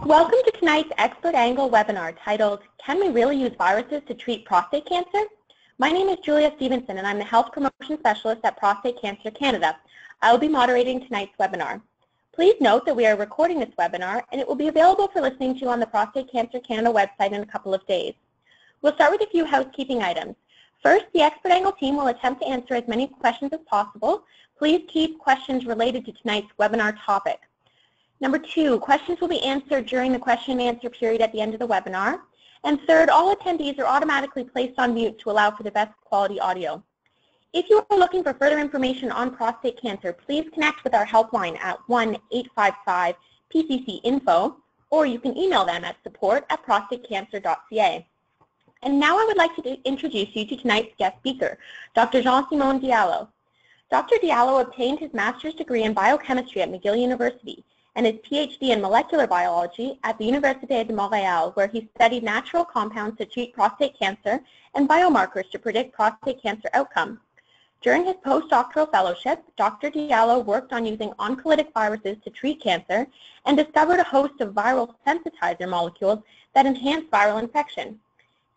Welcome to tonight's Expert Angle webinar titled, Can we really use viruses to treat prostate cancer? My name is Julia Stevenson and I'm the Health Promotion Specialist at Prostate Cancer Canada. I will be moderating tonight's webinar. Please note that we are recording this webinar and it will be available for listening to on the Prostate Cancer Canada website in a couple of days. We'll start with a few housekeeping items. First, the Expert Angle team will attempt to answer as many questions as possible. Please keep questions related to tonight's webinar topic. Number two, questions will be answered during the question and answer period at the end of the webinar. And third, all attendees are automatically placed on mute to allow for the best quality audio. If you are looking for further information on prostate cancer, please connect with our helpline at 1-855-PCC-INFO, or you can email them at support at prostatecancer.ca. And now I would like to introduce you to tonight's guest speaker, Dr. Jean-Simon Diallo. Dr. Diallo obtained his master's degree in biochemistry at McGill University and his PhD in molecular biology at the Université de Montréal, where he studied natural compounds to treat prostate cancer and biomarkers to predict prostate cancer outcome. During his postdoctoral fellowship, Dr. Diallo worked on using oncolytic viruses to treat cancer and discovered a host of viral sensitizer molecules that enhance viral infection.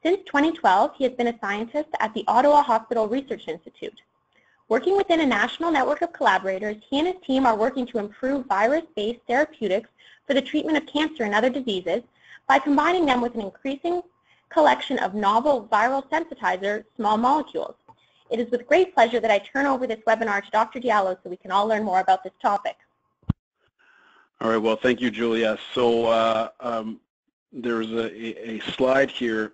Since 2012, he has been a scientist at the Ottawa Hospital Research Institute. Working within a national network of collaborators, he and his team are working to improve virus-based therapeutics for the treatment of cancer and other diseases by combining them with an increasing collection of novel viral sensitizer small molecules. It is with great pleasure that I turn over this webinar to Dr. Diallo so we can all learn more about this topic. All right, well, thank you, Julia. So uh, um, there's a, a slide here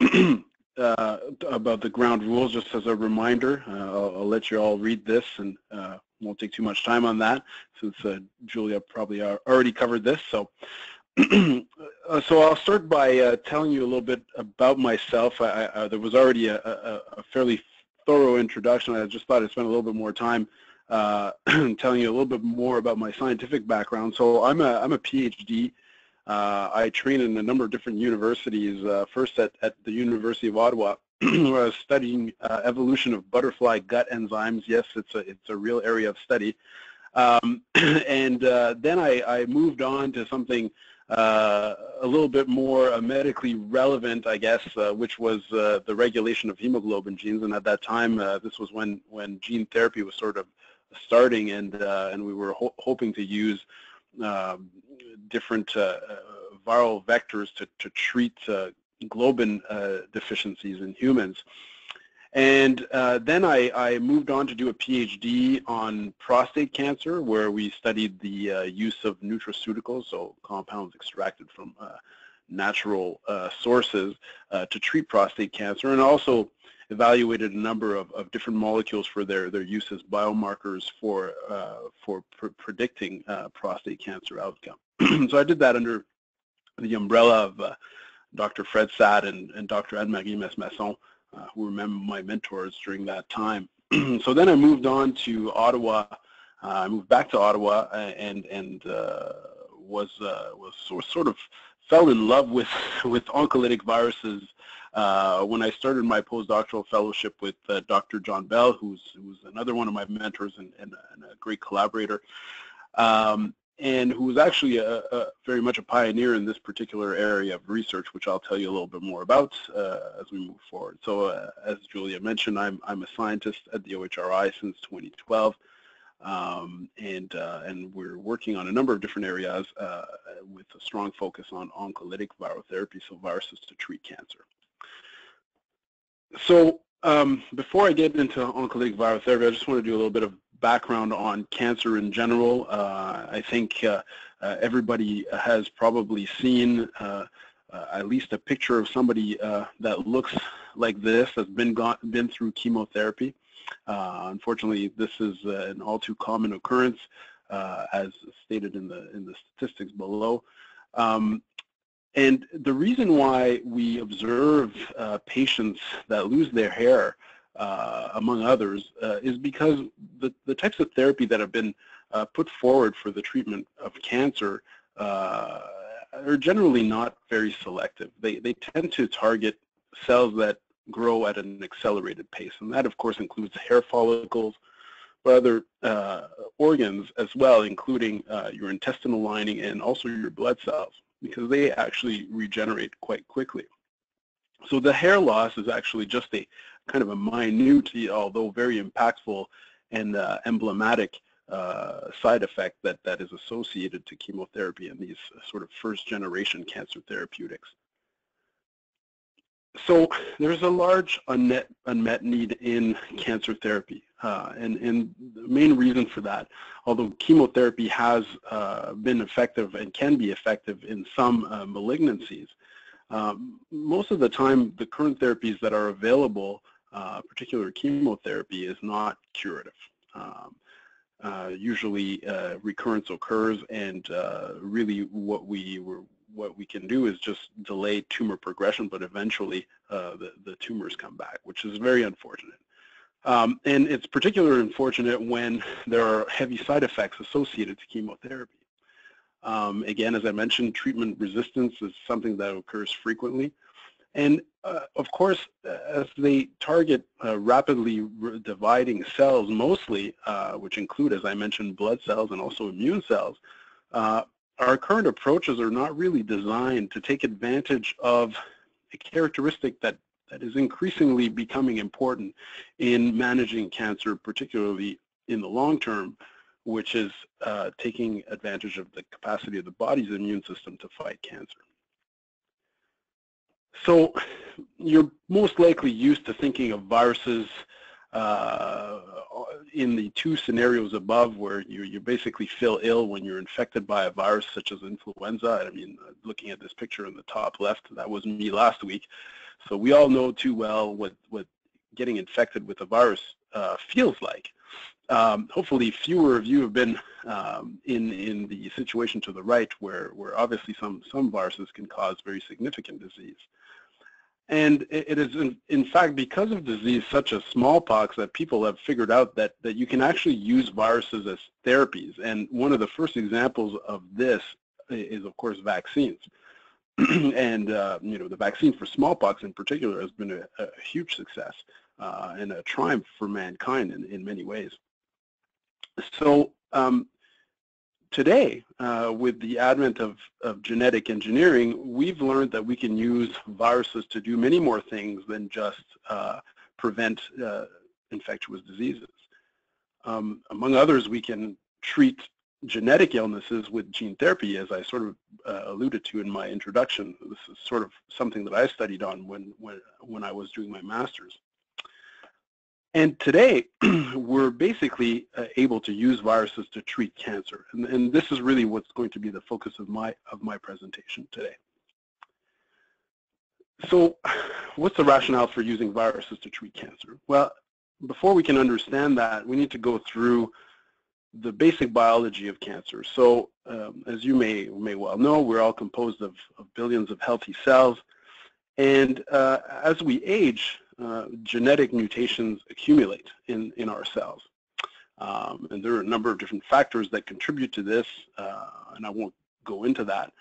uh, about the ground rules, just as a reminder. Uh, I'll, I'll, let you all read this and uh, won't take too much time on that since uh, Julia probably already covered this. So, uh, so I'll start by uh, telling you a little bit about myself. I, I, there was already a, a, a, fairly thorough introduction. I just thought I'd spend a little bit more time telling you a little bit more about my scientific background. So I'm a, I'm a PhD I trained in a number of different universities, uh, first at, at the University of Ottawa, where I was studying uh, evolution of butterfly gut enzymes. Yes, it's a, it's a real area of study. Um, and uh, then I, I, moved on to something uh, a little bit more uh, medically relevant, I guess, which was the regulation of hemoglobin genes. And at that time, this was when, when gene therapy was sort of starting and, and we were ho hoping to use um, different uh, uh, viral vectors to, to treat uh, globin deficiencies in humans. And uh, then I, I, moved on to do a PhD on prostate cancer, where we studied the uh, use of nutraceuticals, so compounds extracted from uh, natural sources to treat prostate cancer, and also evaluated a number of, of different molecules for their, their use as biomarkers for, uh, for pr predicting uh, prostate cancer outcome. so I did that under the umbrella of uh, Dr. Fred Sad and, and Dr. Anne-Marie Mesmasson, uh, who were my mentors during that time. so then I moved on to Ottawa. Uh, I moved back to Ottawa uh, and, and was, was sort of fell in love with, with oncolytic viruses uh, when I started my postdoctoral fellowship with uh, Dr. John Bell, who's, who's another one of my mentors and, and, and a great collaborator, um, and who was actually a, a, very much a pioneer in this particular area of research, which I'll tell you a little bit more about uh, as we move forward. So uh, as Julia mentioned, I'm, I'm a scientist at the OHRI since 2012. Um, and uh, and we're working on a number of different areas uh, with a strong focus on oncolytic viral therapy, so viruses to treat cancer. So um, before I get into oncolytic viral therapy, I just want to do a little bit of background on cancer in general. Uh, I think uh, uh, everybody has probably seen uh, uh, at least a picture of somebody uh, that looks like this, that's been gone, been through chemotherapy. unfortunately, this is an all too common occurrence, as stated in the in the statistics below. Um, and the reason why we observe uh, patients that lose their hair, uh, among others, uh, is because the, the types of therapy that have been uh, put forward for the treatment of cancer uh, are generally not very selective. They, they tend to target cells that grow at an accelerated pace, and that of course includes hair follicles, but other uh, organs as well, including your intestinal lining and also your blood cells, because they actually regenerate quite quickly. So the hair loss is actually just a kind of a minute, although very impactful and uh, emblematic uh, side effect that, that is associated to chemotherapy and these sort of first generation cancer therapeutics. So there's a large unmet, unmet need in cancer therapy. Uh, and, and the main reason for that, although chemotherapy has uh, been effective and can be effective in some uh, malignancies, um, most of the time the current therapies that are available, uh, particular chemotherapy, is not curative. Um, uh, usually uh, recurrence occurs and really what we were what we can do is just delay tumor progression, but eventually uh, the, the tumors come back, which is very unfortunate. Um, and it's particularly unfortunate when there are heavy side effects associated to chemotherapy. Um, again, as I mentioned, treatment resistance is something that occurs frequently. And uh, of course, as they target uh, rapidly dividing cells mostly, uh, which include, as I mentioned, blood cells and also immune cells, uh, our current approaches are not really designed to take advantage of a characteristic that, that is increasingly becoming important in managing cancer, particularly in the long term, which is uh, taking advantage of the capacity of the body's immune system to fight cancer. So you're most likely used to thinking of viruses uh, in the two scenarios above where you, you basically feel ill when you're infected by a virus such as influenza. I mean, looking at this picture in the top left, that was me last week. So we all know too well what, what getting infected with a virus uh, feels like. Um, hopefully fewer of you have been um, in, in the situation to the right where, where obviously some, some viruses can cause very significant disease. And it is, in, in, fact, because of disease such as smallpox that people have figured out that, that you can actually use viruses as therapies. And one of the first examples of this is, of course, vaccines. and, uh, you know, the vaccine for smallpox in particular has been a, a huge success uh, and a triumph for mankind in, in many ways. So um, today, uh, with the advent of, of genetic engineering, we've learned that we can use viruses to do many more things than just uh, prevent uh, infectious diseases. Um, among others, we can treat genetic illnesses with gene therapy, as I sort of uh, alluded to in my introduction. This is sort of something that I studied on when, when, when I was doing my master's. And today, we're basically uh, able to use viruses to treat cancer. And, and, this is really what's going to be the focus of my, of my presentation today. So what's the rationale for using viruses to treat cancer? Well, before we can understand that, we need to go through the basic biology of cancer. So um, as you may, may well know, we're all composed of, of billions of healthy cells. And uh, as we age, uh, genetic mutations accumulate in, in our cells. Um, and there are a number of different factors that contribute to this, uh, and I won't go into that.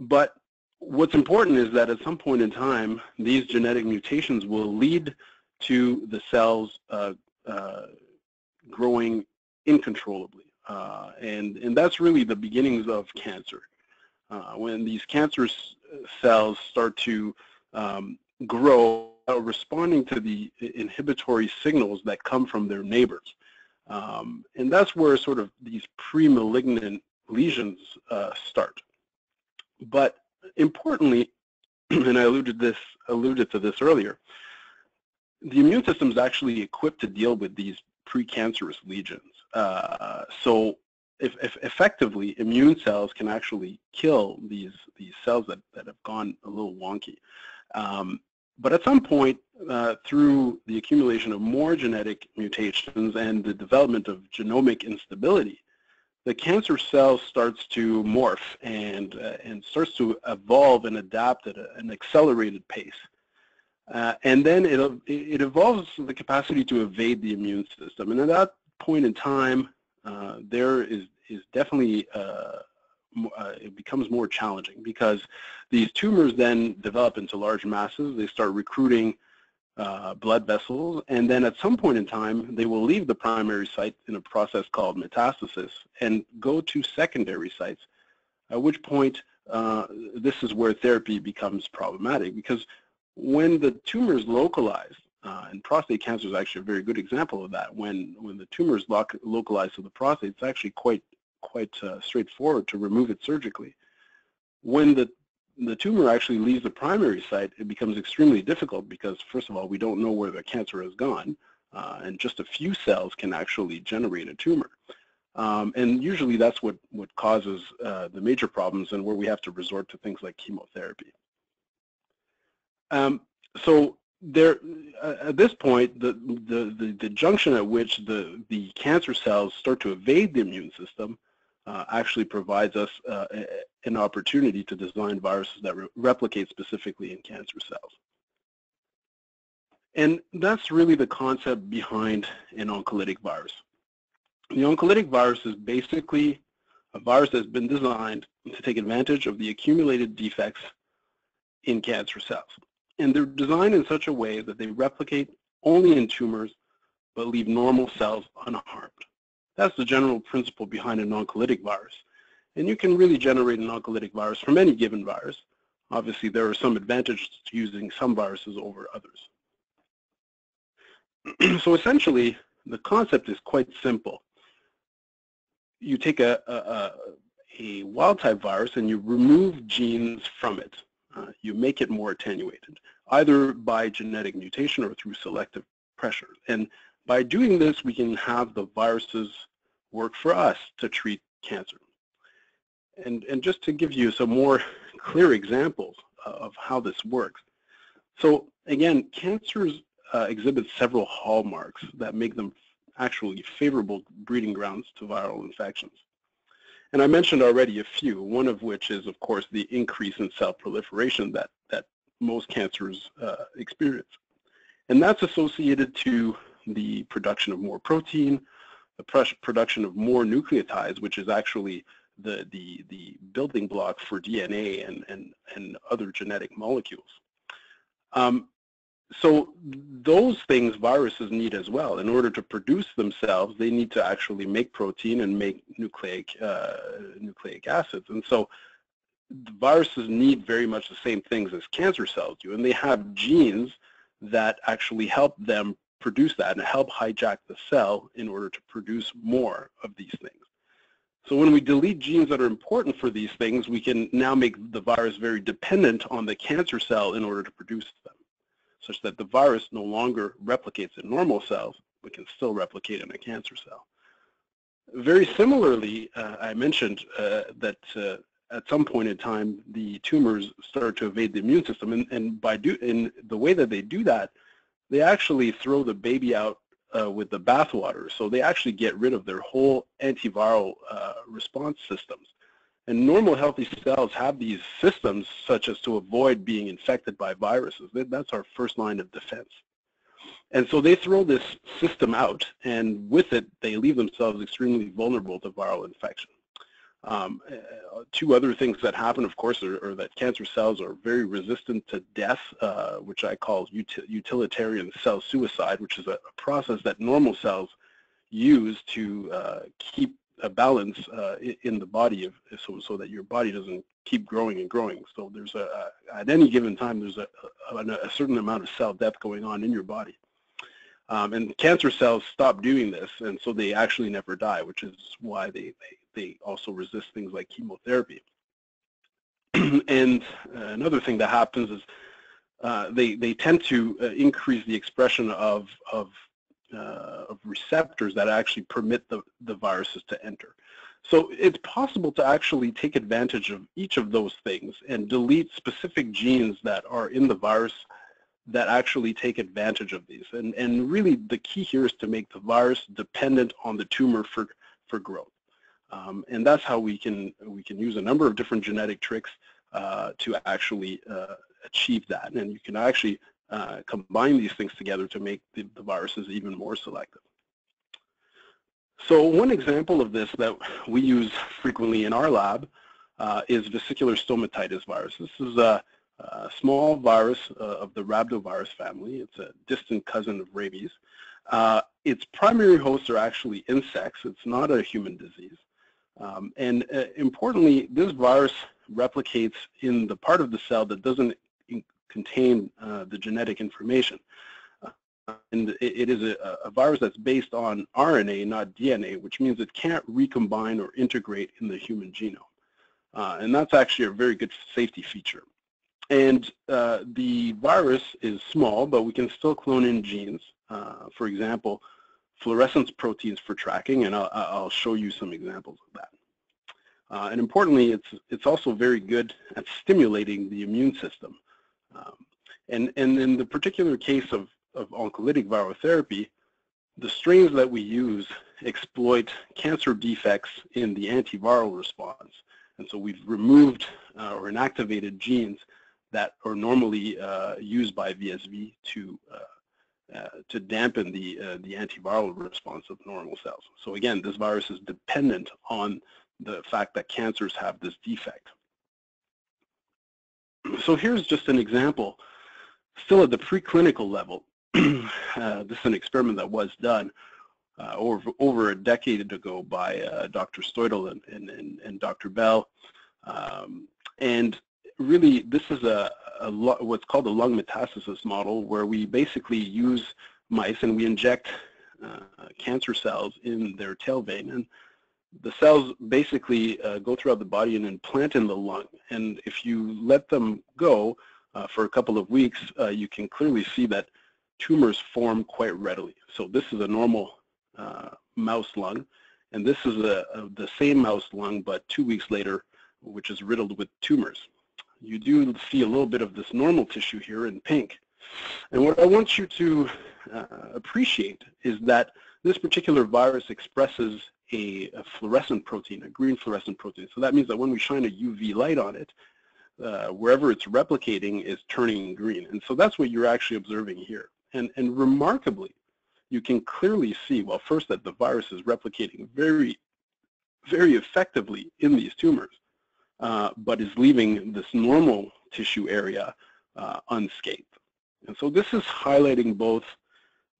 But what's important is that at some point in time, these genetic mutations will lead to the cells uh, uh growing uncontrollably. Uh, and, and that's really the beginnings of cancer. when these cancer cells start to um, grow responding to the inhibitory signals that come from their neighbors. Um, and that's where sort of these pre-malignant lesions uh, start. But importantly, and I alluded this alluded to this earlier, the immune system is actually equipped to deal with these precancerous lesions. Uh, so if, if, effectively, immune cells can actually kill these these cells that, that have gone a little wonky. Um, but at some point, uh, through the accumulation of more genetic mutations and the development of genomic instability, the cancer cell starts to morph and, uh, and starts to evolve and adapt at a, an accelerated pace. Uh, and then it, it evolves the capacity to evade the immune system. And at that point in time, uh, there is, is definitely uh, it becomes more challenging because these tumors then develop into large masses. They start recruiting uh, blood vessels, and then at some point in time, they will leave the primary site in a process called metastasis and go to secondary sites, at which point uh, this is where therapy becomes problematic because when the tumor is localized, uh, and prostate cancer is actually a very good example of that, when, when the tumor is localized to the prostate, it's actually quite, quite uh, straightforward to remove it surgically. When the the tumor actually leaves the primary site, it becomes extremely difficult because, first of all, we don't know where the cancer has gone, uh, and just a few cells can actually generate a tumor. Um, and usually that's what, what causes uh, the major problems and where we have to resort to things like chemotherapy. Um, so there, uh, at this point, the, the, the, the, junction at which the, the cancer cells start to evade the immune system uh, actually provides us uh, an opportunity to design viruses that re replicate specifically in cancer cells. And that's really the concept behind an oncolytic virus. The oncolytic virus is basically a virus that's been designed to take advantage of the accumulated defects in cancer cells. And they're designed in such a way that they replicate only in tumors but leave normal cells unharmed. That's the general principle behind an oncolytic virus. And you can really generate an oncolytic virus from any given virus. Obviously, there are some advantages to using some viruses over others. so essentially, the concept is quite simple. You take a, a, a wild-type virus and you remove genes from it. Uh, you make it more attenuated, either by genetic mutation or through selective pressure. And by doing this, we can have the viruses work for us to treat cancer. And, and just to give you some more clear examples of how this works. So again, cancers uh, exhibit several hallmarks that make them actually favorable breeding grounds to viral infections. And I mentioned already a few, one of which is, of course, the increase in cell proliferation that, that most cancers uh, experience. And that's associated to the production of more protein, the production of more nucleotides, which is actually the, the, the building block for DNA and, and, and other genetic molecules. Um, so those things viruses need as well. In order to produce themselves, they need to actually make protein and make nucleic, uh, nucleic acids. And so viruses need very much the same things as cancer cells do, and they have genes that actually help them produce that and help hijack the cell in order to produce more of these things. So when we delete genes that are important for these things, we can now make the virus very dependent on the cancer cell in order to produce them, such that the virus no longer replicates in normal cells, but can still replicate in a cancer cell. Very similarly, uh, I mentioned uh, that uh, at some point in time, the tumors start to evade the immune system, and, and by do, in the way that they do that they actually throw the baby out uh, with the bathwater. So they actually get rid of their whole antiviral uh, response systems. And normal healthy cells have these systems such as to avoid being infected by viruses. That's our first line of defense. And so they throw this system out, and with it, they leave themselves extremely vulnerable to viral infection. Um, uh, two other things that happen, of course, are, are, that cancer cells are very resistant to death, uh, which I call uti utilitarian cell suicide, which is a, a, process that normal cells use to uh, keep a balance uh, in the body, of, so, so that your body doesn't keep growing and growing. So there's a, at any given time, there's a, a, a certain amount of cell death going on in your body. Um, and cancer cells stop doing this, and so they actually never die, which is why they, they, they also resist things like chemotherapy. and uh, another thing that happens is uh, they, they tend to uh, increase the expression of, of, uh, of receptors that actually permit the, the viruses to enter. So it's possible to actually take advantage of each of those things and delete specific genes that are in the virus that actually take advantage of these. And, and really the key here is to make the virus dependent on the tumor for, for growth. Um, and that's how we can, we can use a number of different genetic tricks uh, to actually uh, achieve that. And you can actually uh, combine these things together to make the, the viruses even more selective. So one example of this that we use frequently in our lab uh, is vesicular stomatitis virus. This is a, a small virus uh, of the rhabdovirus family. It's a distant cousin of rabies. Uh, its primary hosts are actually insects. It's not a human disease. Um, and uh, importantly, this virus replicates in the part of the cell that doesn't contain uh, the genetic information. Uh, and it, it is a, a, virus that's based on RNA, not DNA, which means it can't recombine or integrate in the human genome. Uh, and that's actually a very good safety feature. And uh, the virus is small, but we can still clone in genes. Uh, for example, fluorescence proteins for tracking, and I'll, I'll show you some examples of that. Uh, and importantly, it's, it's also very good at stimulating the immune system. Um, and, and in the particular case of, of oncolytic viral therapy, the strains that we use exploit cancer defects in the antiviral response. And so we've removed uh, or inactivated genes that are normally uh, used by VSV to uh, to dampen the uh, the antiviral response of normal cells. So again, this virus is dependent on the fact that cancers have this defect. So here's just an example, still at the preclinical level. uh, this is an experiment that was done uh, over, over a decade ago by uh, Dr. Steudel and, and, and, and Dr. Bell. Um, and really, this is a, a what's called a lung metastasis model where we basically use mice and we inject uh, cancer cells in their tail vein. And the cells basically uh, go throughout the body and implant in the lung. And if you let them go uh, for a couple of weeks, uh, you can clearly see that tumors form quite readily. So this is a normal uh, mouse lung, and this is a, a, the same mouse lung, but two weeks later, which is riddled with tumors. You do see a little bit of this normal tissue here in pink. And what I want you to uh, appreciate is that this particular virus expresses a, a, fluorescent protein, a green fluorescent protein. So that means that when we shine a UV light on it, uh, wherever it's replicating is turning green. And so that's what you're actually observing here. And, and remarkably, you can clearly see, well, first that the virus is replicating very, very effectively in these tumors, uh, but is leaving this normal tissue area uh, unscathed. And so this is highlighting both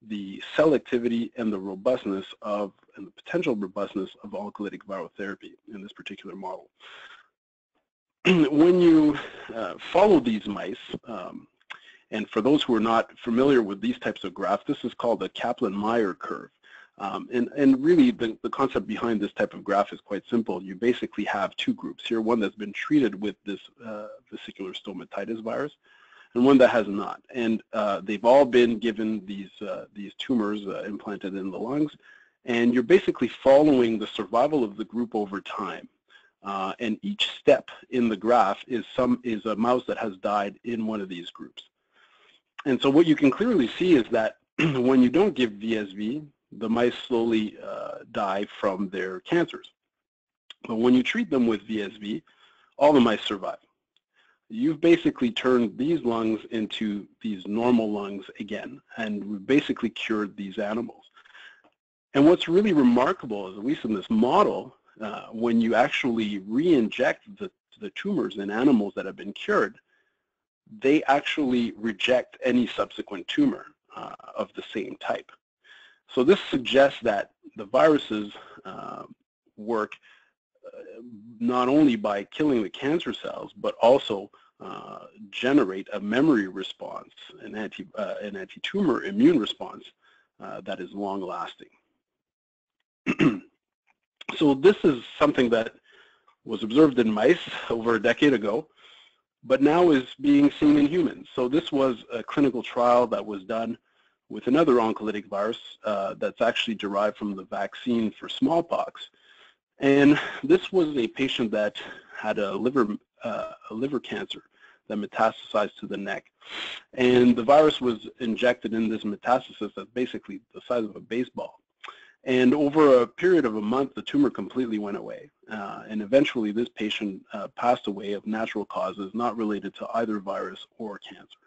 the selectivity and the robustness of, and the potential robustness of oncolytic viral therapy in this particular model. when you uh, follow these mice, um, and for those who are not familiar with these types of graphs, this is called the Kaplan-Meier curve. Um, and, and really the, the concept behind this type of graph is quite simple. You basically have two groups here, one that's been treated with this uh, vesicular stomatitis virus, and one that has not. And uh, they've all been given these, uh, these tumors uh, implanted in the lungs, and you're basically following the survival of the group over time. Uh, and each step in the graph is, some, is a mouse that has died in one of these groups. And so what you can clearly see is that when you don't give VSV, the mice slowly uh, die from their cancers. But when you treat them with VSV, all the mice survive you've basically turned these lungs into these normal lungs again, and we've basically cured these animals. And what's really remarkable is, at least in this model, uh, when you actually re-inject the, the tumors in animals that have been cured, they actually reject any subsequent tumor uh, of the same type. So this suggests that the viruses uh, work not only by killing the cancer cells, but also uh, generate a memory response, an, anti, uh, an anti-tumor immune response uh, that is long-lasting. so this is something that was observed in mice over a decade ago, but now is being seen in humans. So this was a clinical trial that was done with another oncolytic virus uh, that's actually derived from the vaccine for smallpox. And this was a patient that had a liver, uh, a liver cancer that metastasized to the neck. And the virus was injected in this metastasis that's basically the size of a baseball. And over a period of a month, the tumor completely went away. Uh, and eventually this patient uh, passed away of natural causes not related to either virus or cancer.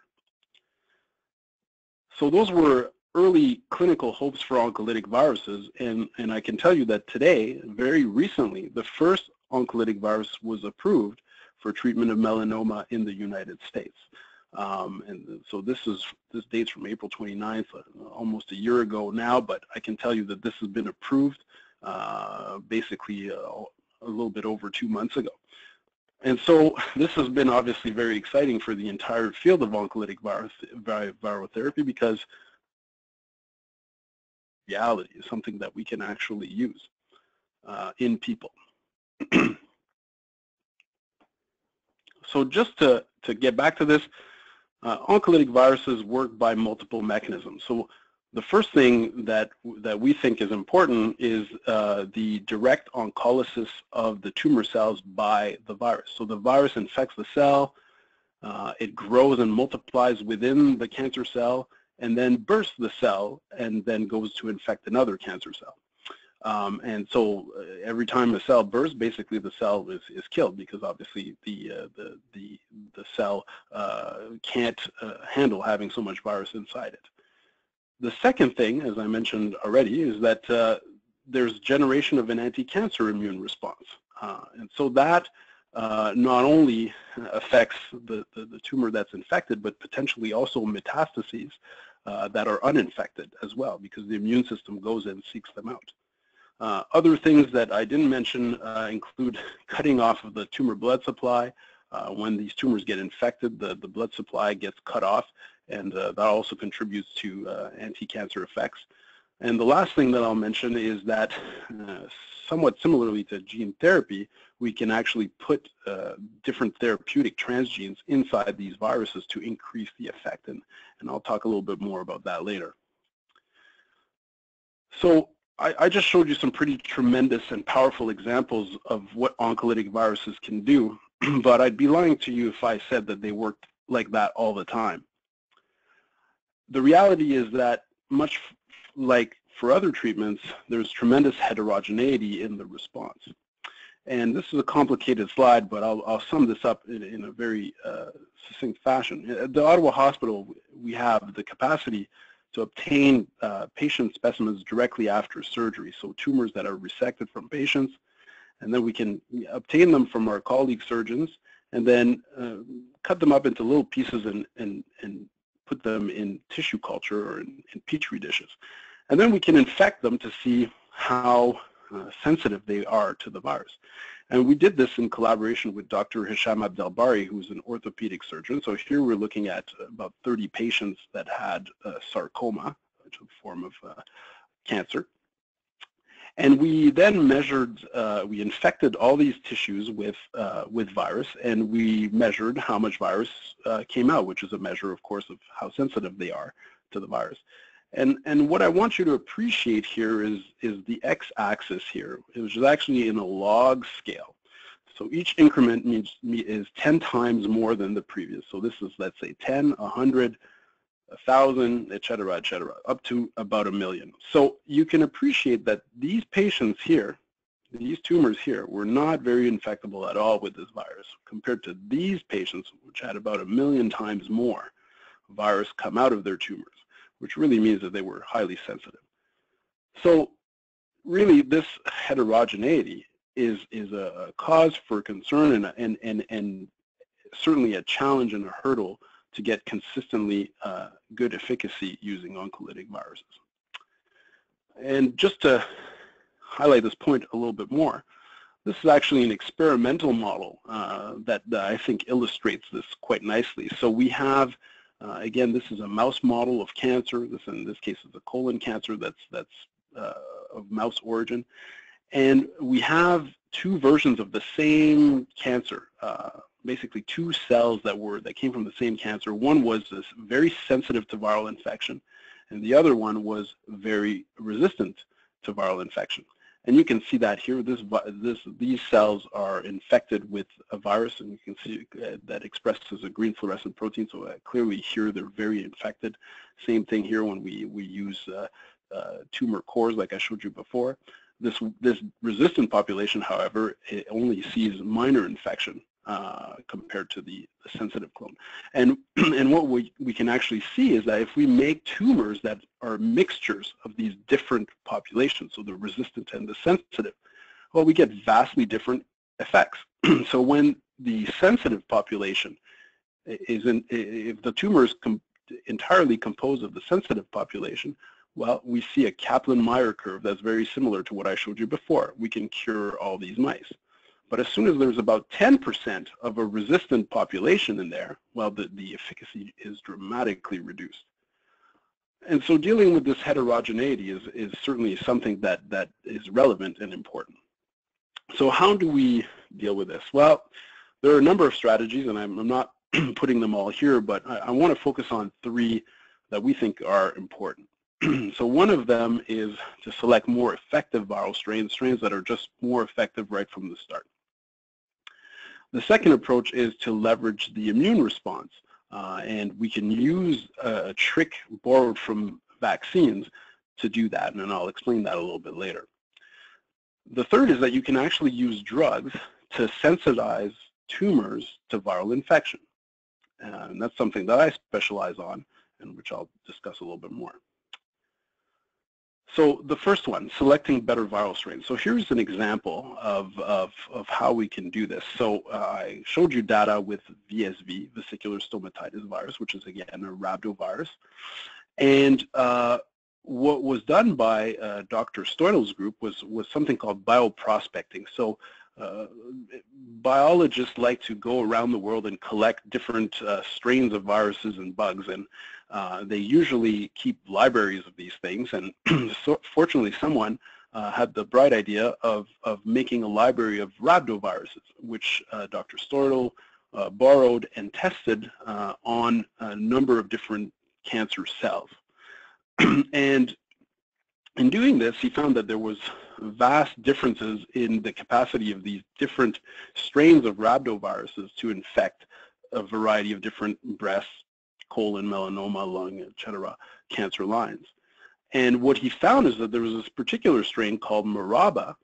So those were early clinical hopes for oncolytic viruses. And, and I can tell you that today, very recently, the first oncolytic virus was approved for treatment of melanoma in the United States. Um, and so this is this dates from April 29th, uh, almost a year ago now, but I can tell you that this has been approved uh, basically uh, a little bit over two months ago. And so this has been obviously very exciting for the entire field of oncolytic virus, viral therapy because reality is something that we can actually use uh, in people. so just to, to get back to this, uh, oncolytic viruses work by multiple mechanisms. So the first thing that, that we think is important is uh, the direct oncolysis of the tumor cells by the virus. So the virus infects the cell, uh, it grows and multiplies within the cancer cell, and then bursts the cell and then goes to infect another cancer cell. Um, and so uh, every time a cell bursts, basically the cell is, is killed because obviously the, uh, the, the, the cell uh, can't uh, handle having so much virus inside it. The second thing, as I mentioned already, is that uh, there's generation of an anti-cancer immune response. Uh, and so that uh, not only affects the, the, the, tumor that's infected, but potentially also metastases uh, that are uninfected as well, because the immune system goes and seeks them out. Uh, other things that I didn't mention uh, include cutting off of the tumor blood supply. when these tumors get infected, the, the blood supply gets cut off, and uh, that also contributes to uh, anti-cancer effects. And the last thing that I'll mention is that uh, somewhat similarly to gene therapy, we can actually put uh, different therapeutic transgenes inside these viruses to increase the effect, and, and I'll talk a little bit more about that later. So I, I just showed you some pretty tremendous and powerful examples of what oncolytic viruses can do, but I'd be lying to you if I said that they worked like that all the time the reality is that much like for other treatments, there's tremendous heterogeneity in the response. And this is a complicated slide, but I'll, I'll sum this up in, in a very uh, succinct fashion. At the Ottawa Hospital, we have the capacity to obtain uh, patient specimens directly after surgery, so tumors that are resected from patients, and then we can obtain them from our colleague surgeons, and then uh, cut them up into little pieces and, and, and put them in tissue culture or in, in petri dishes. And then we can infect them to see how uh, sensitive they are to the virus. And we did this in collaboration with Dr. Hisham Abdelbari, who's an orthopedic surgeon. So here we're looking at about 30 patients that had uh, sarcoma, which is a form of uh, cancer. And we then measured, uh, we infected all these tissues with, uh, with virus, and we measured how much virus uh, came out, which is a measure, of course, of how sensitive they are to the virus. And, and what I want you to appreciate here is, is the x-axis here, which is actually in a log scale. So each increment means, is 10 times more than the previous. So this is, let's say, 10, 100, a thousand, et cetera, et cetera, up to about a million. So you can appreciate that these patients here, these tumors here, were not very infectable at all with this virus compared to these patients, which had about a million times more virus come out of their tumors, which really means that they were highly sensitive. So really this heterogeneity is, is a cause for concern and, and, and, and certainly a challenge and a hurdle to get consistently uh, good efficacy using oncolytic viruses. And just to highlight this point a little bit more, this is actually an experimental model uh, that, that, I think illustrates this quite nicely. So we have, uh, again, this is a mouse model of cancer. This, in this case, is a colon cancer that's, that's uh, of mouse origin. And we have two versions of the same cancer, uh, basically two cells that were that came from the same cancer. One was this very sensitive to viral infection, and the other one was very resistant to viral infection. And you can see that here. This, this, these cells are infected with a virus, and you can see uh, that expresses a green fluorescent protein. So uh, clearly here they're very infected. Same thing here when we we use uh, uh tumor cores, like I showed you before. This this resistant population, however, it only sees minor infection uh, compared to the, the, sensitive clone. And, and what we, we can actually see is that if we make tumors that are mixtures of these different populations, so the resistant and the sensitive, well, we get vastly different effects. so when the sensitive population is in, if the tumor is com entirely composed of the sensitive population, well, we see a Kaplan-Meier curve that's very similar to what I showed you before. We can cure all these mice. But as soon as there's about 10% of a resistant population in there, well, the, the efficacy is dramatically reduced. And so dealing with this heterogeneity is, is certainly something that, that is relevant and important. So how do we deal with this? Well, there are a number of strategies, and I'm, I'm not putting them all here, but I, I want to focus on three that we think are important. so one of them is to select more effective viral strains, strains that are just more effective right from the start. The second approach is to leverage the immune response. Uh, and we can use a, a trick borrowed from vaccines to do that, and I'll explain that a little bit later. The third is that you can actually use drugs to sensitize tumors to viral infection. And that's something that I specialize on and which I'll discuss a little bit more. So the first one, selecting better viral strains. So here's an example of, of, of how we can do this. So uh, I showed you data with VSV, vesicular stomatitis virus, which is again a rhabdovirus. And uh, what was done by uh, Dr. Stoynal's group was, was something called bioprospecting. So uh, biologists like to go around the world and collect different uh, strains of viruses and bugs. And they usually keep libraries of these things, and so fortunately someone uh, had the bright idea of, of making a library of rhabdoviruses, which uh, Dr. Uh, borrowed and tested uh, on a number of different cancer cells. and in doing this, he found that there was vast differences in the capacity of these different strains of rhabdoviruses to infect a variety of different breast, colon, melanoma, lung, etc., cancer lines. And what he found is that there was this particular strain called Maraba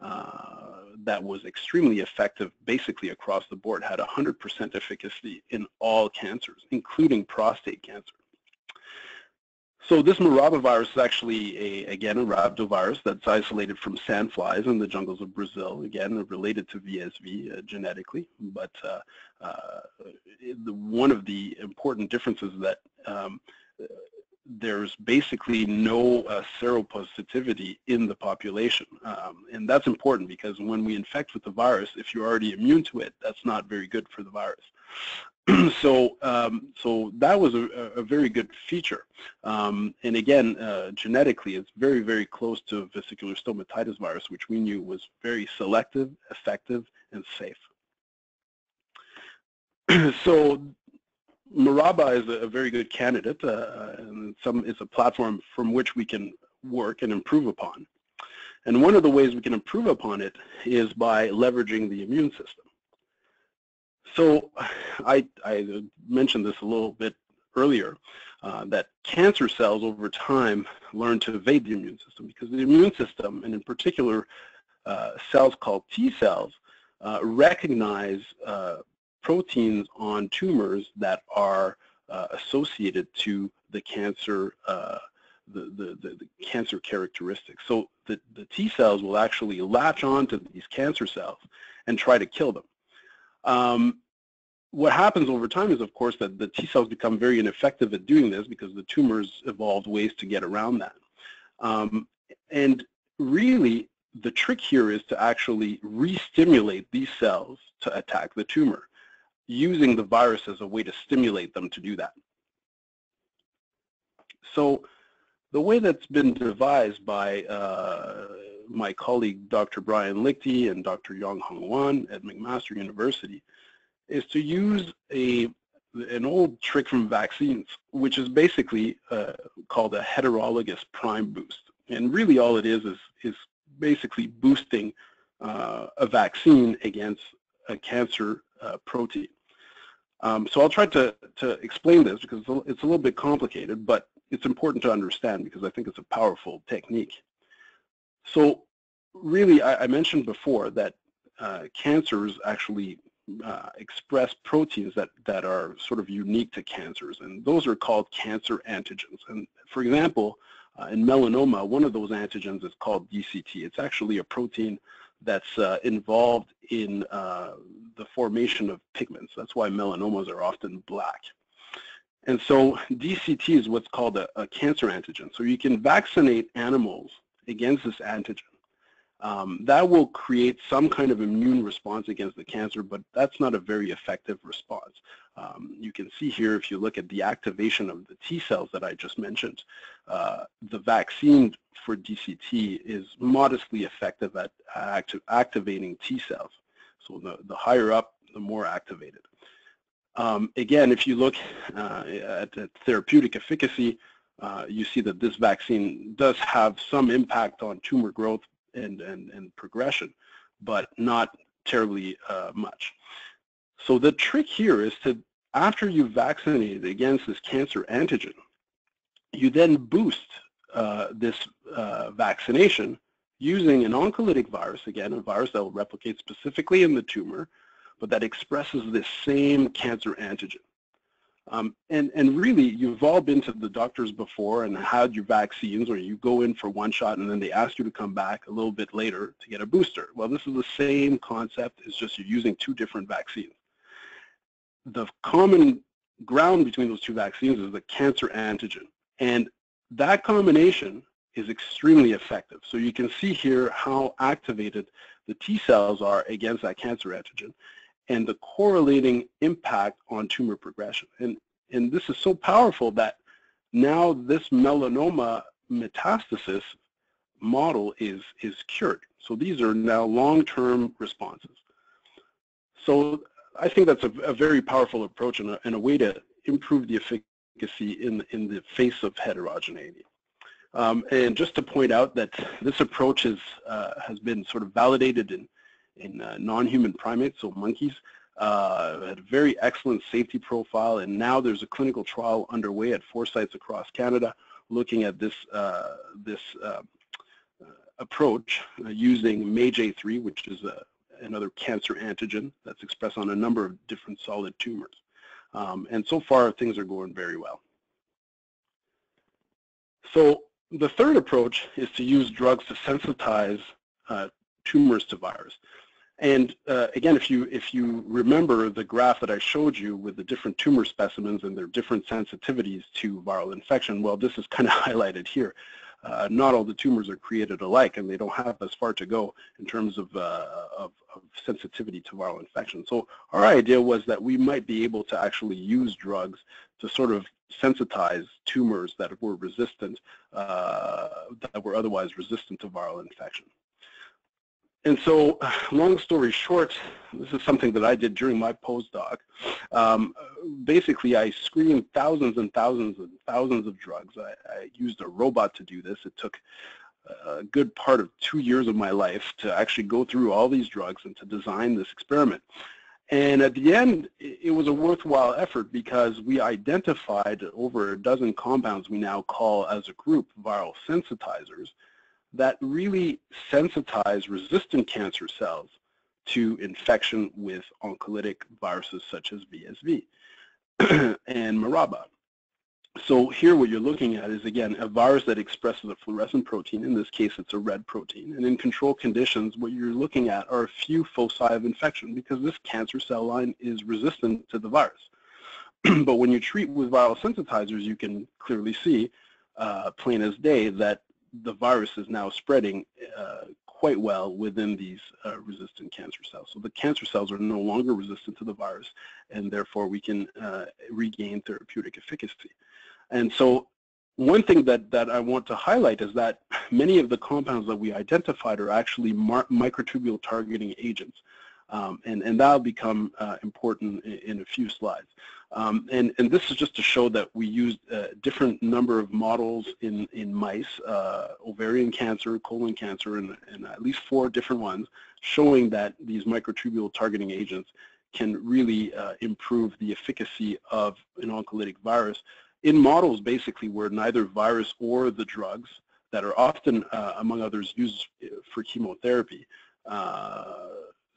uh, that was extremely effective basically across the board, had 100% efficacy in all cancers, including prostate cancer. So this Maraba virus is actually, a, again, a rhabdovirus that's isolated from sandflies in the jungles of Brazil, again, related to VSV uh, genetically. But uh, uh, the, one of the important differences is that um, there's basically no uh, seropositivity in the population. Um, and that's important because when we infect with the virus, if you're already immune to it, that's not very good for the virus. so um, so that was a, a very good feature. Um, and again, uh, genetically, it's very, very close to vesicular stomatitis virus, which we knew was very selective, effective, and safe. so Maraba is a, a very good candidate, uh, and some it's a platform from which we can work and improve upon. And one of the ways we can improve upon it is by leveraging the immune system. So I, I mentioned this a little bit earlier, uh, that cancer cells over time learn to evade the immune system because the immune system, and in particular uh, cells called T cells, uh, recognize uh, proteins on tumors that are uh, associated to the cancer uh, the, the, the, cancer characteristics. So the, the T cells will actually latch onto these cancer cells and try to kill them. Um, what happens over time is, of course, that the T cells become very ineffective at doing this because the tumors evolved ways to get around that. Um, and really, the trick here is to actually re-stimulate these cells to attack the tumor, using the virus as a way to stimulate them to do that. So the way that's been devised by uh, my colleague Dr. Brian Liechty and Dr. Yong Hong Wan at McMaster University is to use a an old trick from vaccines, which is basically uh, called a heterologous prime boost. And really all it is is, is basically boosting uh, a vaccine against a cancer uh, protein. Um, so I'll try to, to explain this because it's a little bit complicated, but it's important to understand because I think it's a powerful technique. So really, I, I mentioned before that uh, cancers actually uh, express proteins that, that are sort of unique to cancers, and those are called cancer antigens. And for example, uh, in melanoma, one of those antigens is called DCT. It's actually a protein that's uh, involved in uh, the formation of pigments. That's why melanomas are often black. And so DCT is what's called a, a cancer antigen. So you can vaccinate animals against this antigen. Um, that will create some kind of immune response against the cancer, but that's not a very effective response. Um, you can see here, if you look at the activation of the T cells that I just mentioned, uh, the vaccine for DCT is modestly effective at acti activating T cells. So the, the higher up, the more activated. Um, again, if you look uh, at, at, therapeutic efficacy, you see that this vaccine does have some impact on tumor growth and, and, and progression, but not terribly uh, much. So the trick here is to, after you vaccinate against this cancer antigen, you then boost uh, this uh, vaccination using an oncolytic virus, again, a virus that will replicate specifically in the tumor, but that expresses this same cancer antigen. Um, and, and really, you've all been to the doctors before and had your vaccines, or you go in for one shot and then they ask you to come back a little bit later to get a booster. Well, this is the same concept, it's just you're using two different vaccines. The common ground between those two vaccines is the cancer antigen. And that combination is extremely effective. So you can see here how activated the T cells are against that cancer antigen and the correlating impact on tumor progression. And, and this is so powerful that now this melanoma metastasis model is, is cured. So these are now long-term responses. So I think that's a, a very powerful approach and a, and a, way to improve the efficacy in, in the face of heterogeneity. Um, and just to point out that this approach is, uh, has been sort of validated in in uh, non-human primates, so monkeys, uh, had a very excellent safety profile, and now there's a clinical trial underway at four sites across Canada looking at this, uh, this uh, approach uh, using MAGE-A3, which is another cancer antigen that's expressed on a number of different solid tumors. Um, and so far, things are going very well. So the third approach is to use drugs to sensitize uh, tumors to virus. And uh, again, if you, if you remember the graph that I showed you with the different tumor specimens and their different sensitivities to viral infection, well, this is kind of highlighted here. Uh, not all the tumors are created alike and they don't have as far to go in terms of, uh, of, of, sensitivity to viral infection. So our idea was that we might be able to actually use drugs to sort of sensitize tumors that were resistant, uh, that were otherwise resistant to viral infection. And so, long story short, this is something that I did during my postdoc. Um, basically, I screened thousands and thousands and thousands of drugs. I, I, used a robot to do this. It took a good part of two years of my life to actually go through all these drugs and to design this experiment. And at the end, it was a worthwhile effort because we identified over a dozen compounds we now call as a group viral sensitizers that really sensitize resistant cancer cells to infection with oncolytic viruses such as VSV and Maraba. So here what you're looking at is, again, a virus that expresses a fluorescent protein. In this case, it's a red protein. And in control conditions, what you're looking at are a few foci of infection because this cancer cell line is resistant to the virus. but when you treat with viral sensitizers, you can clearly see, uh, plain as day, that the virus is now spreading uh, quite well within these uh, resistant cancer cells. So the cancer cells are no longer resistant to the virus, and therefore we can uh, regain therapeutic efficacy. And so one thing that, that I want to highlight is that many of the compounds that we identified are actually microtubule targeting agents. Um, and, and that'll become uh, important in, in, a few slides. Um, and, and this is just to show that we used a different number of models in, in mice, uh, ovarian cancer, colon cancer, and, and at least four different ones, showing that these microtubule targeting agents can really uh, improve the efficacy of an oncolytic virus. In models basically where neither virus or the drugs that are often, uh, among others, used for chemotherapy uh,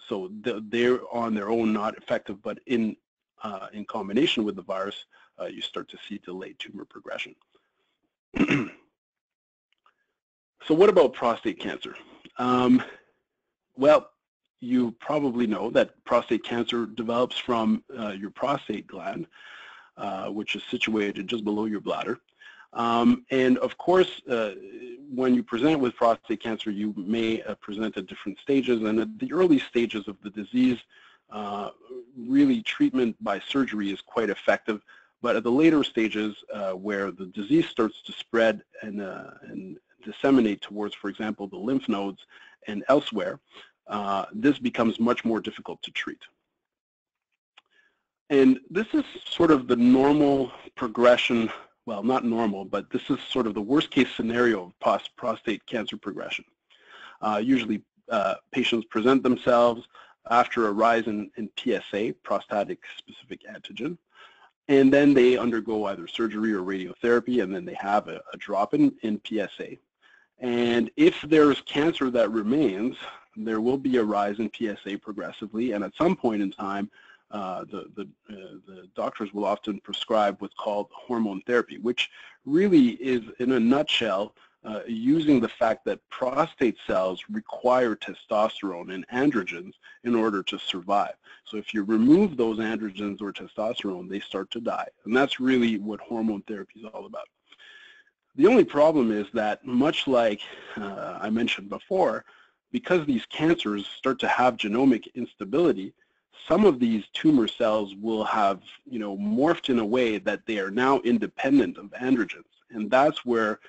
so they're on their own not effective, but in, uh, in combination with the virus, uh, you start to see delayed tumor progression. so what about prostate cancer? Um, Well, you probably know that prostate cancer develops from uh, your prostate gland, uh, which is situated just below your bladder. Um, and of course, uh, when you present with prostate cancer, you may uh, present at different stages. And at the early stages of the disease, uh, really treatment by surgery is quite effective. But at the later stages, uh, where the disease starts to spread and, and disseminate towards, for example, the lymph nodes and elsewhere, uh, this becomes much more difficult to treat. And this is sort of the normal progression, well, not normal, but this is sort of the worst case scenario of prostate cancer progression. Uh, usually uh, patients present themselves after a rise in, in PSA, prostatic specific antigen, and then they undergo either surgery or radiotherapy, and then they have a, a drop in, in PSA. And if there's cancer that remains, there will be a rise in PSA progressively, and at some point in time, uh, the, the, uh, the, doctors will often prescribe what's called hormone therapy, which really is, in a nutshell, uh, using the fact that prostate cells require testosterone and androgens in order to survive. So if you remove those androgens or testosterone, they start to die. And that's really what hormone therapy is all about. The only problem is that much like uh, I mentioned before, because these cancers start to have genomic instability, some of these tumor cells will have, you know, morphed in a way that they are now independent of androgens. And that's where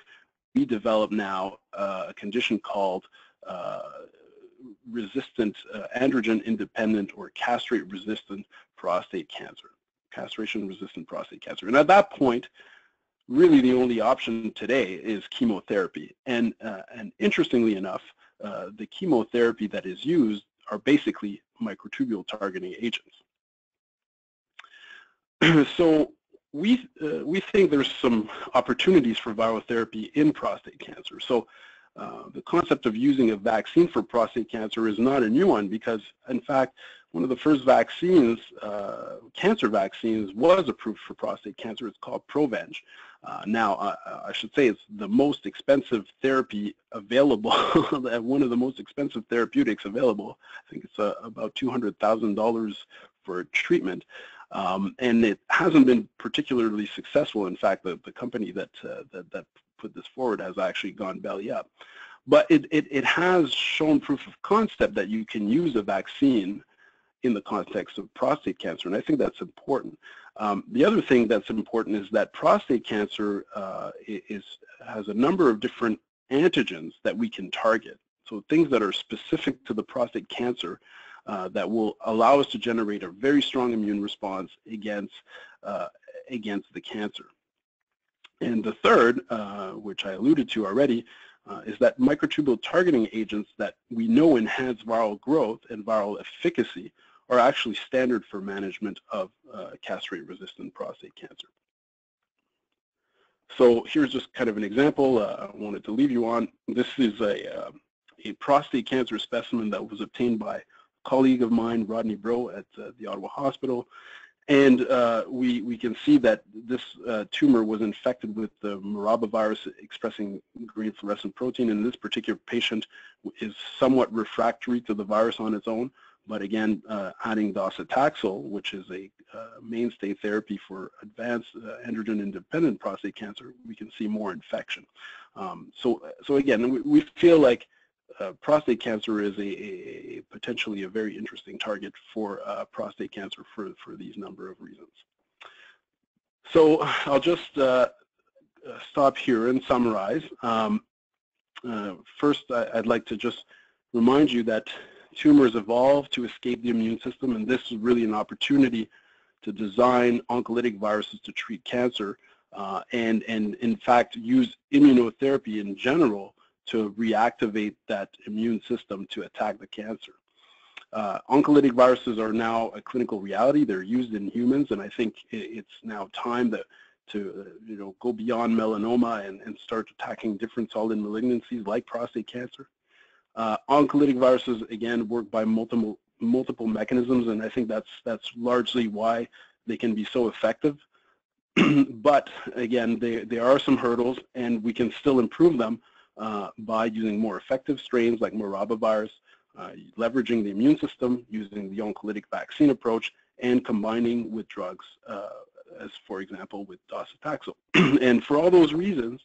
we develop now uh, a condition called uh, resistant, uh, androgen independent or castrate resistant prostate cancer, castration resistant prostate cancer. And at that point, really the only option today is chemotherapy. And, uh, and interestingly enough, uh, the chemotherapy that is used are basically microtubule targeting agents. so we, uh, we think there's some opportunities for viral therapy in prostate cancer. So uh, the concept of using a vaccine for prostate cancer is not a new one because, in fact, one of the first vaccines, uh, cancer vaccines, was approved for prostate cancer. It's called Provenge. Uh, now, uh, I should say it's the most expensive therapy available, one of the most expensive therapeutics available. I think it's uh, about $200,000 for treatment. Um, and it hasn't been particularly successful. In fact, the, the company that, uh, that, that put this forward has actually gone belly up. But it, it, it has shown proof of concept that you can use a vaccine in the context of prostate cancer, and I think that's important. Um, the other thing that's important is that prostate cancer uh, is, has a number of different antigens that we can target. So things that are specific to the prostate cancer that will allow us to generate a very strong immune response against, uh, against the cancer. And the third, uh, which I alluded to already, uh, is that microtubule targeting agents that we know enhance viral growth and viral efficacy are actually standard for management of uh, castrate-resistant prostate cancer. So here's just kind of an example uh, I wanted to leave you on. This is a, uh, a prostate cancer specimen that was obtained by colleague of mine, Rodney Bro, at uh, the Ottawa Hospital. And uh, we, we can see that this uh, tumor was infected with the Miraba virus expressing green fluorescent protein, and this particular patient is somewhat refractory to the virus on its own. But again, uh, adding docetaxel, which is a uh, mainstay therapy for advanced uh, androgen-independent prostate cancer, we can see more infection. Um, so, so again, we, we feel like prostate cancer is a, a, potentially a very interesting target for uh, prostate cancer for, for these number of reasons. So I'll just uh, stop here and summarize. Um, first, I, I'd like to just remind you that tumors evolve to escape the immune system, and this is really an opportunity to design oncolytic viruses to treat cancer uh, and, and in fact use immunotherapy in general to reactivate that immune system to attack the cancer. Uh, oncolytic viruses are now a clinical reality. They're used in humans, and I think it's now time that to uh, you know go beyond melanoma and, and start attacking different solid malignancies like prostate cancer. Uh, oncolytic viruses, again, work by multiple multiple mechanisms, and I think that's that's largely why they can be so effective. but again, they, there are some hurdles, and we can still improve them uh, by using more effective strains like virus, uh, leveraging the immune system, using the oncolytic vaccine approach, and combining with drugs, uh, as for example with docetaxel. and for all those reasons,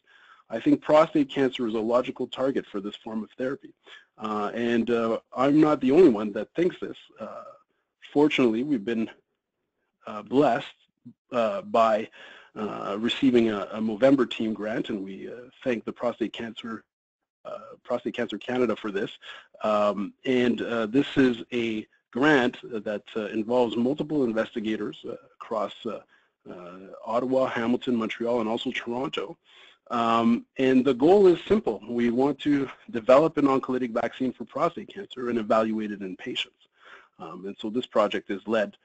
I think prostate cancer is a logical target for this form of therapy. Uh, and uh, I'm not the only one that thinks this. Fortunately, we've been blessed by receiving a, a, Movember team grant, and we thank the Prostate Cancer uh, Prostate Cancer Canada for this. Um, and uh, this is a grant that uh, involves multiple investigators across Ottawa, Hamilton, Montreal, and also Toronto. Um, and the goal is simple. We want to develop an oncolytic vaccine for prostate cancer and evaluate it in patients. Um, and so this project is led uh,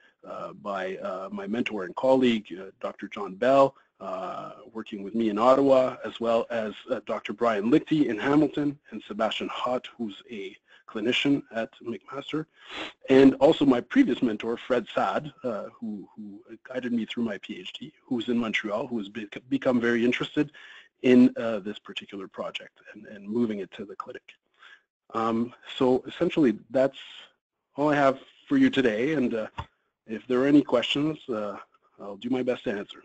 by uh, my mentor and colleague, uh, Dr. John Bell, uh, working with me in Ottawa, as well as uh, Dr. Brian Lichty in Hamilton and Sebastian Hott, who's a clinician at McMaster, and also my previous mentor, Fred Sad, uh, who, who, guided me through my PhD, who's in Montreal, who has be become very interested in uh, this particular project and, and, moving it to the clinic. Um, so essentially, that's all I have for you today, and uh, if there are any questions, uh, I'll do my best to answer.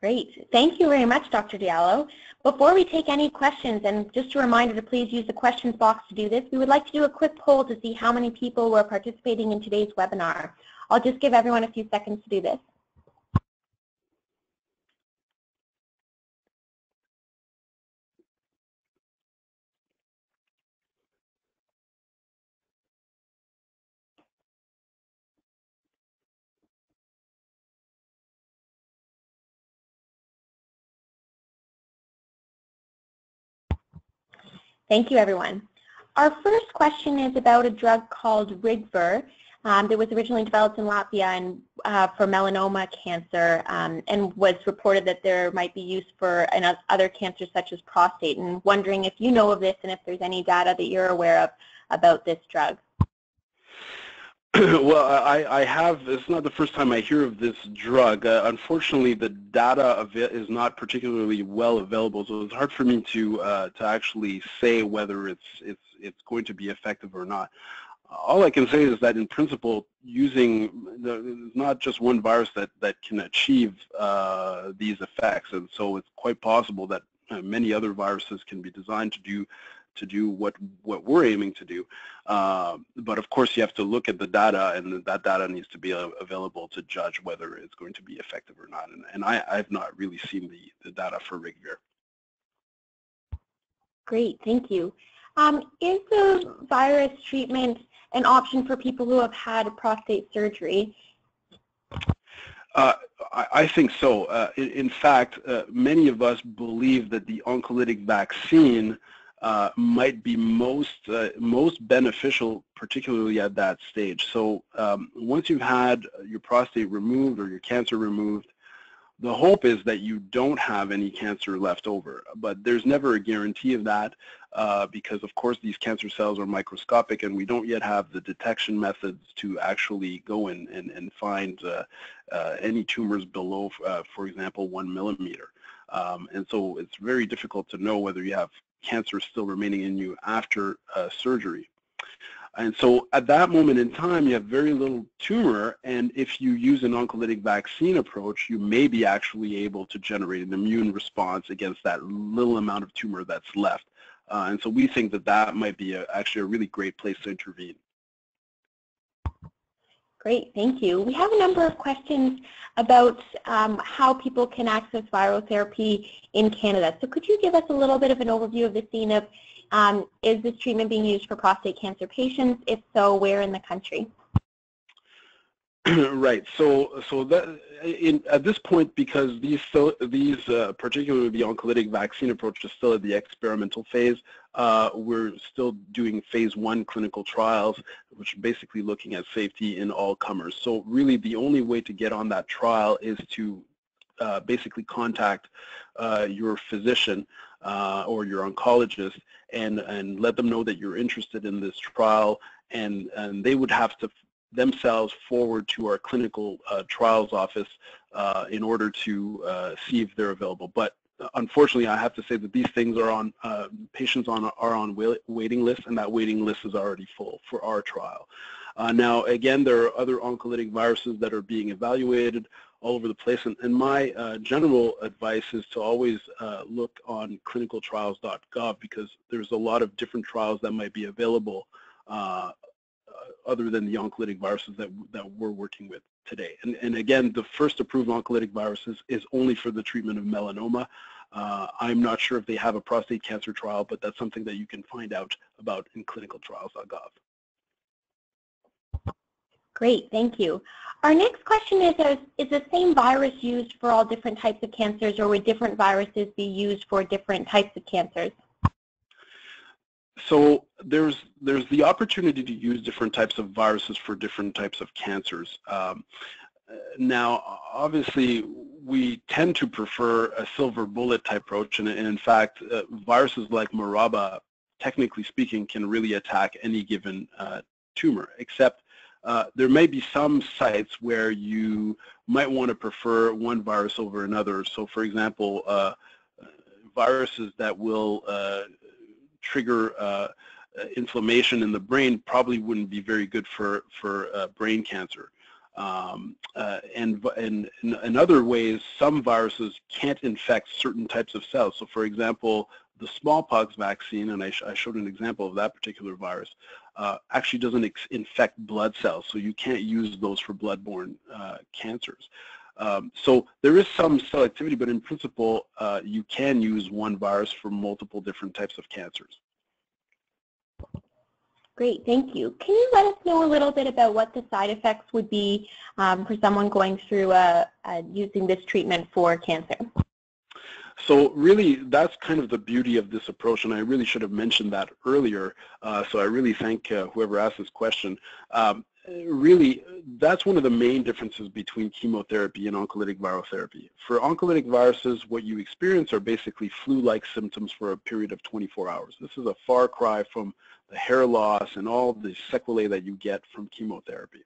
Great. Thank you very much, Dr. Diallo. Before we take any questions, and just a reminder to please use the questions box to do this, we would like to do a quick poll to see how many people were participating in today's webinar. I'll just give everyone a few seconds to do this. Thank you, everyone. Our first question is about a drug called Rigver um, that was originally developed in Latvia and, uh, for melanoma cancer um, and was reported that there might be use for other cancers such as prostate and wondering if you know of this and if there's any data that you're aware of about this drug. well, I, I, have, it's not the first time I hear of this drug. Uh, unfortunately, the data of it is not particularly well available, so it's hard for me to, uh, to actually say whether it's, it's, it's going to be effective or not. All I can say is that in principle, using, the, not just one virus that, that can achieve uh, these effects, and so it's quite possible that uh, many other viruses can be designed to do to do what, what we're aiming to do. Uh, but of course, you have to look at the data, and that data needs to be uh, available to judge whether it's going to be effective or not. And, and I, I've not really seen the, the data for Rigvir. Great, thank you. Um, is the virus treatment an option for people who have had prostate surgery? Uh, I, I, think so. Uh, in, in, fact, uh, many of us believe that the oncolytic vaccine uh, might be most uh, most beneficial, particularly at that stage. So um, once you've had your prostate removed or your cancer removed, the hope is that you don't have any cancer left over. But there's never a guarantee of that uh, because, of course, these cancer cells are microscopic and we don't yet have the detection methods to actually go in and, and find uh, uh, any tumors below, uh, for example, one millimeter. Um, and so it's very difficult to know whether you have cancer is still remaining in you after uh, surgery. And so at that moment in time, you have very little tumor, and if you use an oncolytic vaccine approach, you may be actually able to generate an immune response against that little amount of tumor that's left. Uh, and so we think that that might be a, actually a really great place to intervene. Great, thank you. We have a number of questions about um, how people can access virotherapy in Canada. So could you give us a little bit of an overview of the scene of um, is this treatment being used for prostate cancer patients? If so, where in the country? right. So, so that in, at this point, because these these uh, particularly the oncolytic vaccine approach is still at the experimental phase, uh, we're still doing phase one clinical trials, which are basically looking at safety in all comers. So, really, the only way to get on that trial is to uh, basically contact uh, your physician uh, or your oncologist and and let them know that you're interested in this trial, and and they would have to themselves forward to our clinical uh, trials office uh, in order to uh, see if they're available. But unfortunately, I have to say that these things are on, uh, patients on are on waiting lists, and that waiting list is already full for our trial. Uh, now, again, there are other oncolytic viruses that are being evaluated all over the place, and, and my uh, general advice is to always look on clinicaltrials.gov because there's a lot of different trials that might be available other than the oncolytic viruses that, that we're working with today. And, and again, the first approved oncolytic viruses is only for the treatment of melanoma. Uh, I'm not sure if they have a prostate cancer trial, but that's something that you can find out about in clinicaltrials.gov. Great, thank you. Our next question is, is the same virus used for all different types of cancers or would different viruses be used for different types of cancers? So there's there's the opportunity to use different types of viruses for different types of cancers. Um, now, obviously, we tend to prefer a silver bullet type approach, and, and in fact, uh, viruses like Maraba, technically speaking, can really attack any given uh, tumor, except uh, there may be some sites where you might want to prefer one virus over another. So for example, uh, viruses that will uh, trigger uh, inflammation in the brain probably wouldn't be very good for, for uh, brain cancer. Um, uh, and, and in other ways, some viruses can't infect certain types of cells. So for example, the smallpox vaccine, and I, sh I showed an example of that particular virus, uh, actually doesn't infect blood cells, so you can't use those for blood-borne uh, cancers. Um, so there is some selectivity, but in principle, uh, you can use one virus for multiple different types of cancers. Great, thank you. Can you let us know a little bit about what the side effects would be um, for someone going through uh, uh, using this treatment for cancer? So really, that's kind of the beauty of this approach, and I really should have mentioned that earlier. Uh, so I really thank uh, whoever asked this question. Um, really, that's one of the main differences between chemotherapy and oncolytic viral therapy. For oncolytic viruses, what you experience are basically flu-like symptoms for a period of 24 hours. This is a far cry from the hair loss and all the sequelae that you get from chemotherapy.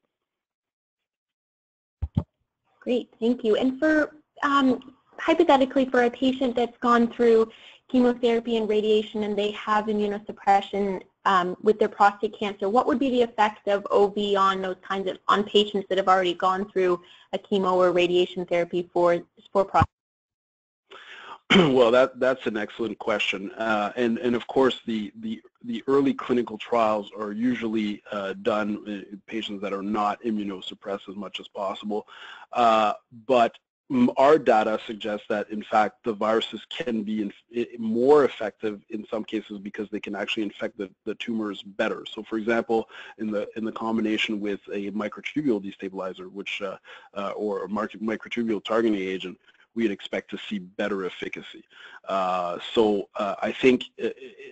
Great, thank you. And for um, hypothetically, for a patient that's gone through chemotherapy and radiation and they have immunosuppression um, with their prostate cancer, what would be the effect of OV on those kinds of, on patients that have already gone through a chemo or radiation therapy for, for prostate? well, that that's an excellent question, uh, and and of course the the the early clinical trials are usually uh, done in patients that are not immunosuppressed as much as possible, uh, but our data suggests that in fact the viruses can be more effective in some cases because they can actually infect the, the tumors better. So for example, in the in the combination with a microtubule destabilizer, which uh, uh, or a microtubule targeting agent, we'd expect to see better efficacy. Uh, so uh, I think uh,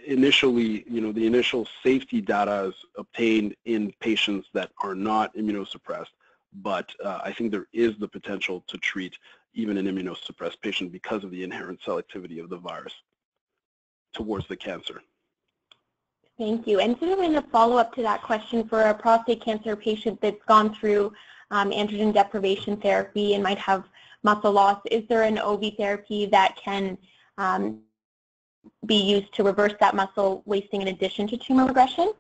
initially, you know, the initial safety data is obtained in patients that are not immunosuppressed but uh, I think there is the potential to treat even an immunosuppressed patient because of the inherent selectivity of the virus towards the cancer. Thank you. And sort of in a follow-up to that question for a prostate cancer patient that's gone through um, androgen deprivation therapy and might have muscle loss, is there an OV therapy that can um, be used to reverse that muscle wasting in addition to tumor regression?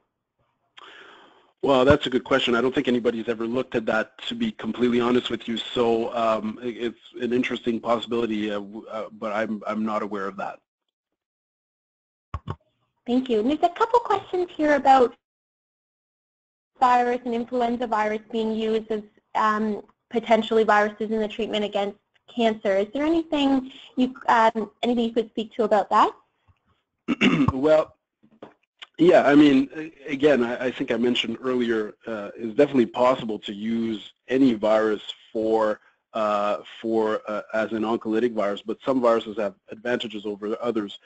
Well, that's a good question. I don't think anybody's ever looked at that, to be completely honest with you. So um, it's an interesting possibility, uh, uh, but I'm, I'm not aware of that. Thank you. And there's a couple questions here about virus and influenza virus being used as um, potentially viruses in the treatment against cancer. Is there anything you, um, anything you could speak to about that? well, yeah, I mean, again, I, I think I mentioned earlier, uh, it's definitely possible to use any virus for uh, for uh, as an oncolytic virus, but some viruses have advantages over others.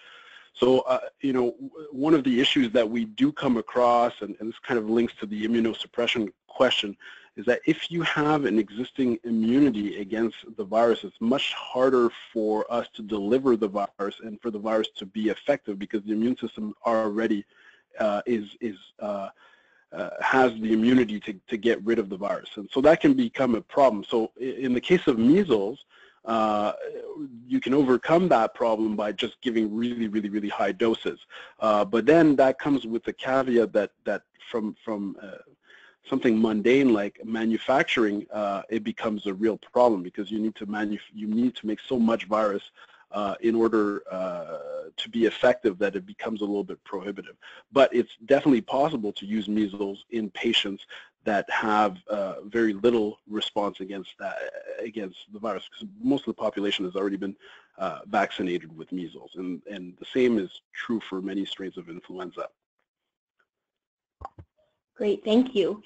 So, uh, you know, one of the issues that we do come across, and, and, this kind of links to the immunosuppression question, is that if you have an existing immunity against the virus, it's much harder for us to deliver the virus and for the virus to be effective because the immune system are already is is uh, uh, has the immunity to, to get rid of the virus. And so that can become a problem. So in the case of measles, uh, you can overcome that problem by just giving really, really, really high doses. Uh, but then that comes with the caveat that, that from, from uh, something mundane like manufacturing, uh, it becomes a real problem because you need to manu you need to make so much virus uh, in order uh, to be effective that it becomes a little bit prohibitive. But it's definitely possible to use measles in patients that have uh, very little response against that, against the virus because most of the population has already been uh, vaccinated with measles and, and the same is true for many strains of influenza. Great, thank you.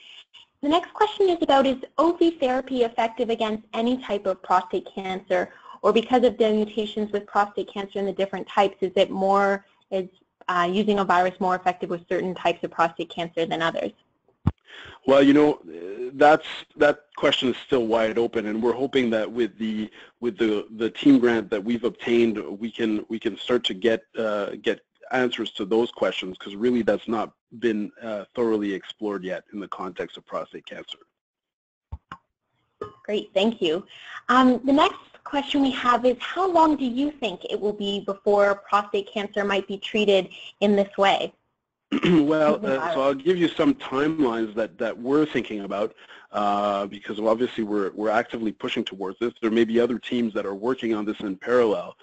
The next question is about is OV therapy effective against any type of prostate cancer or because of the mutations with prostate cancer and the different types, is it more, is uh, using a virus more effective with certain types of prostate cancer than others? Well, you know, that's that question is still wide open, and we're hoping that with the with the the team grant that we've obtained, we can we can start to get uh, get answers to those questions because really that's not been uh, thoroughly explored yet in the context of prostate cancer. Great, thank you. Um, the next question we have is how long do you think it will be before prostate cancer might be treated in this way? well, uh, so I'll give you some timelines that, that we're thinking about uh, because obviously we're, we're actively pushing towards this. There may be other teams that are working on this in parallel.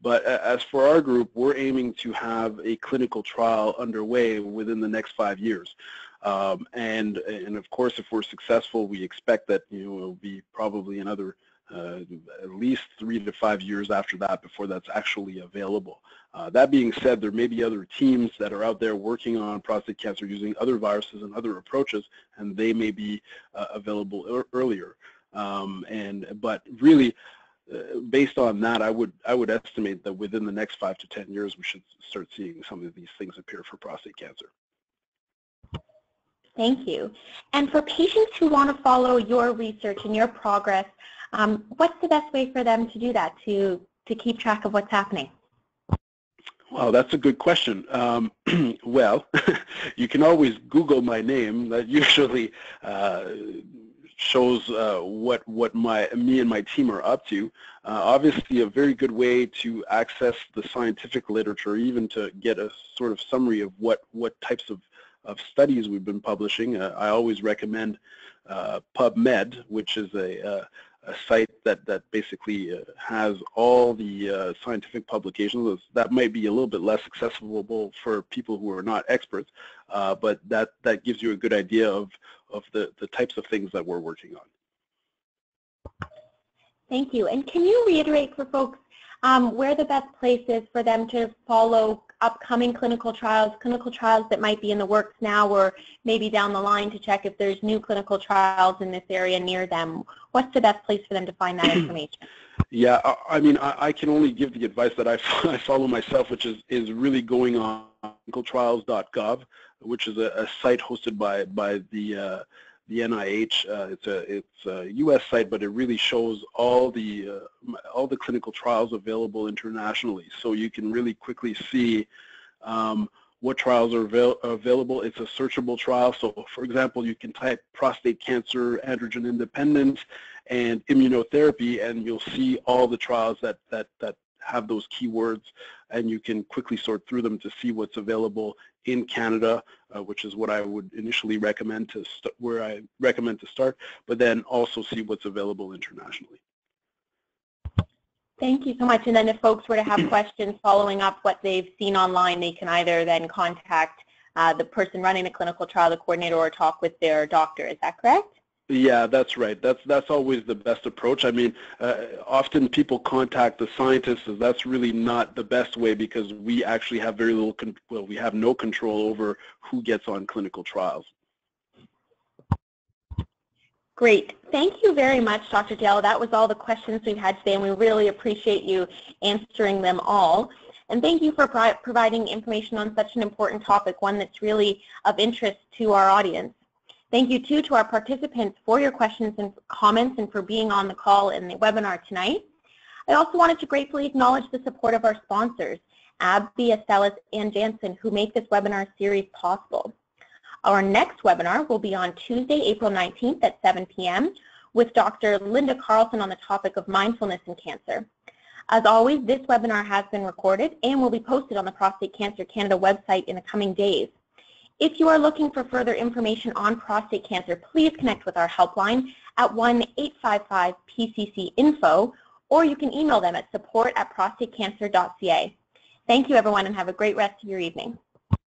But as for our group, we're aiming to have a clinical trial underway within the next five years. Um, and, and of course, if we're successful, we expect that you know, it'll be probably another uh, at least three to five years after that before that's actually available. Uh, that being said, there may be other teams that are out there working on prostate cancer using other viruses and other approaches, and they may be uh, available earlier. Um, and but really, uh, based on that, I would I would estimate that within the next five to ten years, we should start seeing some of these things appear for prostate cancer. Thank you. And for patients who want to follow your research and your progress, um, what's the best way for them to do that, to, to keep track of what's happening? Well, that's a good question. Um, well, you can always Google my name. That usually uh, shows uh, what what my me and my team are up to. Uh, obviously, a very good way to access the scientific literature, even to get a sort of summary of what what types of of studies we've been publishing. Uh, I always recommend uh, PubMed, which is a, uh, a site that, that basically uh, has all the uh, scientific publications. That might be a little bit less accessible for people who are not experts, uh, but that, that gives you a good idea of, of the, the types of things that we're working on. Thank you. And can you reiterate for folks um, where the best place is for them to follow upcoming clinical trials, clinical trials that might be in the works now or maybe down the line to check if there's new clinical trials in this area near them? What's the best place for them to find that information? Yeah, I mean, I, can only give the advice that I, I follow myself, which is, is really going on clinicaltrials.gov, which is a, a, site hosted by, by the uh, the NIH. Uh, it's a it's a U.S. site, but it really shows all the uh, all the clinical trials available internationally. So you can really quickly see um, what trials are avail available. It's a searchable trial. So for example, you can type prostate cancer, androgen independence, and immunotherapy, and you'll see all the trials that that that have those keywords and you can quickly sort through them to see what's available in Canada, uh, which is what I would initially recommend to where I recommend to start, but then also see what's available internationally. Thank you so much. And then if folks were to have questions following up what they've seen online, they can either then contact uh, the person running the clinical trial, the coordinator, or talk with their doctor. Is that correct? Yeah, that's right. That's that's always the best approach. I mean, uh, often people contact the scientists, that's really not the best way because we actually have very little, well, we have no control over who gets on clinical trials. Great. Thank you very much, Dr. Diallo. That was all the questions we've had today, and we really appreciate you answering them all. And thank you for pro providing information on such an important topic, one that's really of interest to our audience. Thank you too to our participants for your questions and comments and for being on the call in the webinar tonight. I also wanted to gratefully acknowledge the support of our sponsors, AbbVie, Astellas, and Janssen, who make this webinar series possible. Our next webinar will be on Tuesday, April 19th at 7 p.m., with Dr. Linda Carlson on the topic of mindfulness in cancer. As always, this webinar has been recorded and will be posted on the Prostate Cancer Canada website in the coming days. If you are looking for further information on prostate cancer, please connect with our helpline at 1-855-PCC-INFO or you can email them at support at prostatecancer.ca. Thank you everyone and have a great rest of your evening.